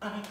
I'm